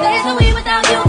There's a way without you.